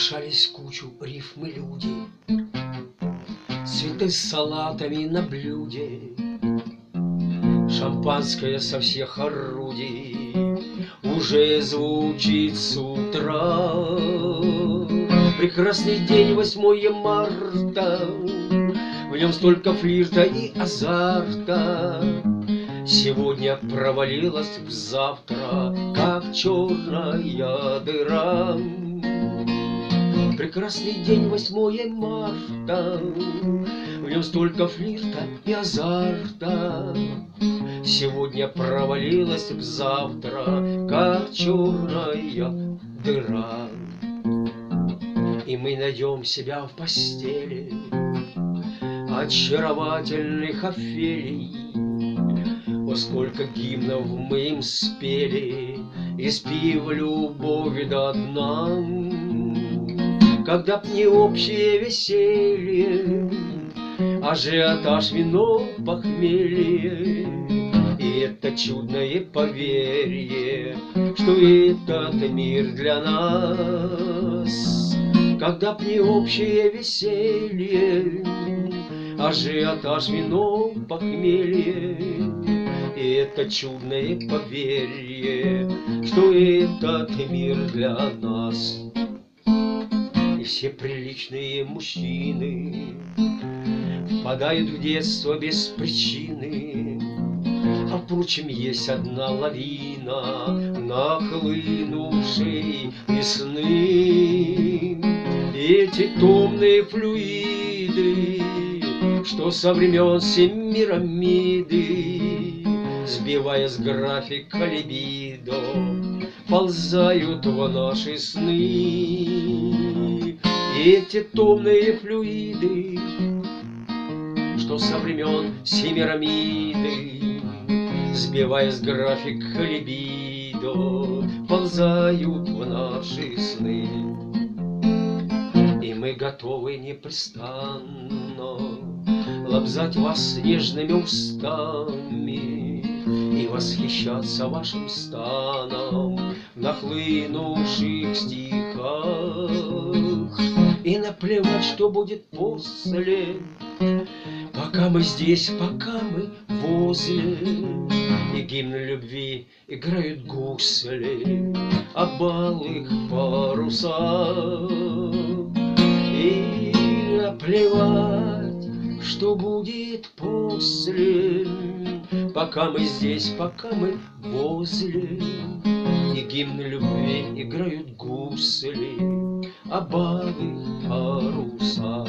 Смешались в кучу рифмы люди, Цветы с салатами на блюде, Шампанское со всех орудий Уже звучит с утра. Прекрасный день, 8 марта, В нем столько флирта и азарта. Сегодня провалилась в завтра, Как черная дыра. Прекрасный день, 8 марта, В нем столько флирта и азарта. Сегодня провалилась в завтра, Как черная дыра. И мы найдем себя в постели Очаровательных Офелий, О, сколько гимнов мы им спели, Испив любовь до дна. Когда б не общее веселье, Ажиотаж, вино, похмелье, И это чудное поверье, Что этот мир для нас. Когда б не общее веселье, Ажиотаж, вино, похмелье, И это чудное поверье, Что этот мир для нас. Все приличные мужчины Впадают в детство без причины. А впрочем, есть одна лавина Нахлынувшей весны. Эти томные флюиды, Что со времен Семирамиды, Сбивая с графика либидо, Ползают в наши сны. Эти томные флюиды, Что со времен Семирамиды, Сбивая с графика либидо, Ползают в наши сны. И мы готовы непрестанно Лобзать вас нежными устами И восхищаться вашим станом В нахлынувших стихах. И наплевать, что будет после Пока мы здесь, пока мы возле. И гимн любви играют гусли О балых парусах. И наплевать, что будет после Пока мы здесь, пока мы возле, И гимн любви играют гусли, А бабы паруса.